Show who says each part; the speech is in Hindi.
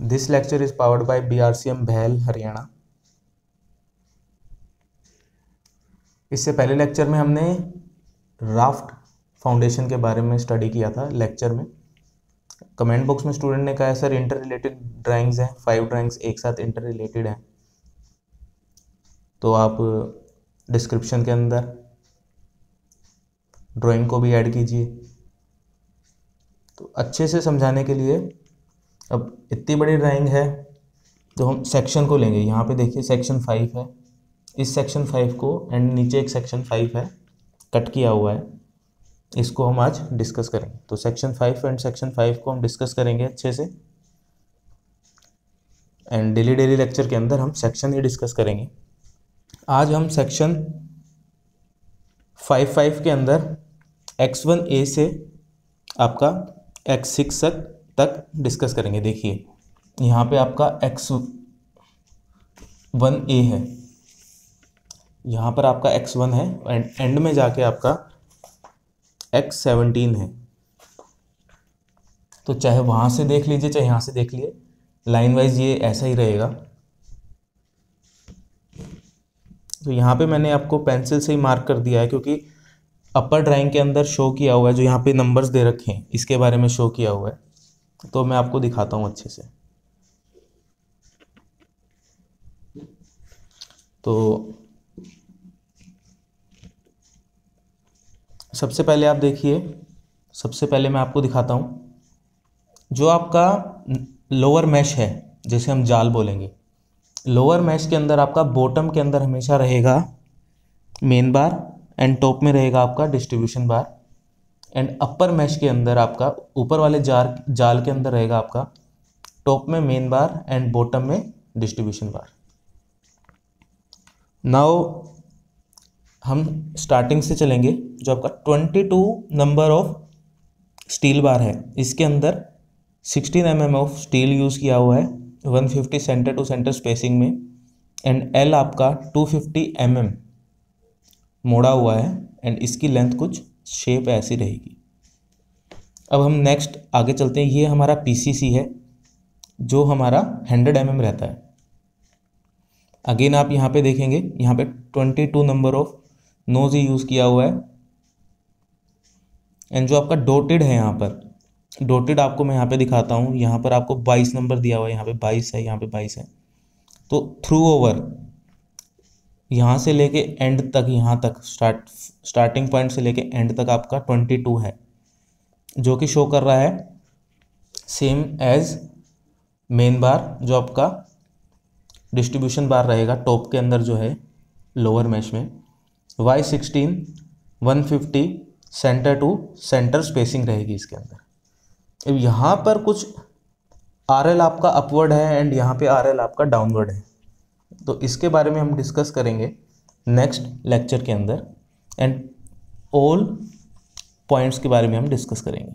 Speaker 1: This lecture is powered by B R C M Bahal Haryana इससे पहले लेक्चर में हमने राफ्ट फाउंडेशन के बारे में स्टडी किया था लेक्चर में। कमेंट बॉक्स में स्टूडेंट ने कहा सर इंटर रिलेटेड ड्राइंग्स हैं फाइव ड्राइंग्स एक साथ इंटर रिलेटेड हैं। तो आप डिस्क्रिप्शन के अंदर ड्राइंग को भी ऐड कीजिए। तो अच्छे से समझाने के लिए अब इतनी बड़ी ड्राइंग है तो हम सेक्शन को लेंगे। यहाँ पे देखिए सेक्शन फाइव है। इस सेक्शन फाइव को एंड नीचे एक सेक्शन फाइव है कट किया हुआ है। इसको हम आज डिस्कस करेंगे। तो section five and section five को हम डिस्कस करेंगे अच्छे से। एंड डेली डेली लेक्चर के अंदर हम सेक्शन ही डिस्कस करेंगे। आज हम सेक्शन फाइव फाइव के अंदर एक्स वन ए से आपका एक्स सिक्स तक तक डिस्कस करेंगे। देखिए, यहाँ पे आपका एक्स वन ए है। यहाँ पर आपका एक्स वन है एंड एंड में जाके आपका एक्स सेवनटीन है। तो चाहे वहाँ से देख लीजिए, चाहे यहाँ से देख लिए लाइन वाइज ये ऐसा ही रहेगा। तो यहाँ पे मैंने आपको पेंसिल से ही मार्क कर दिया है क्योंकि अपर ड्राइंग के अंदर शो किया हुआ है, जो यहाँ पे नंबर्स दे रखे हैं, इसके बारे में शो किया हुआ है। तो मैं आपको दिखाता हूँ अच्छे से। तो सबसे पहले आप देखिए, सबसे पहले मैं आपको दिखाता हूँ, जो आपका लोअर मैश है, जैसे हम जाल बोलेंगे। लोअर मैश के अंदर आपका बॉटम के अंदर हमेशा रहेगा मेन बार एंड टॉप में रहेगा आपका distribution bar and upper mesh के अंदर आपका, ऊपर वाले जार, जाल के अंदर रहेगा आपका टॉप में मेन बार एंड बॉटम में डिस्ट्रीब्यूशन बार नाउ हम स्टार्टिंग से चलेंगे, जो आपका twenty two number of steel bar है। इसके अंदर sixteen M M of steel use किया हुआ है one fifty centre to centre spacing में एंड एल आपका टू फिफ्टी एम एम मोड़ा हुआ है एंड इसकी लेंथ कुछ शेप ऐसी रहेगी। अब हम नेक्स्ट आगे चलते हैं। ये हमारा पीसीसी है, जो हमारा हंड्रेड एम mm रहता है। अगेन आप यहाँ पे देखेंगे, यहाँ पे twenty two number of nos he use किया हुआ है। एंड जो आपका डोटेड है यहाँ पर डोटेड आपको मैं यहाँ पे दिखाता हूँ। यहाँ पर आपको बाईस नंबर दिया हुआ है, यहाँ पे बाईस है, यहाँ पे बाईस है। तो थ्रू ओवर यहाँ से लेके एंड तक, यहाँ तक स्टार्ट स्टार्टिंग पॉइंट से लेके एंड तक आपका ट्वेंटी टू है। जो कि शो कर रहा है सेम एज मेन बार जो आपका डिस्ट्रीब्यूशन बार रहेगा टॉप के अंदर जो है लोअर मैश में। Y sixteen one fifty centre to centre spacing रहेगी इसके अंदर। अब यहाँ पर कुछ आर एल आपका अपवर्ड है एंड यहाँ पे आर एल आपका डाउनवर्ड है। तो इसके बारे में हम डिस्कस करेंगे नेक्स्ट लेक्चर के अंदर एंड ऑल पॉइंट्स के बारे में हम डिस्कस करेंगे।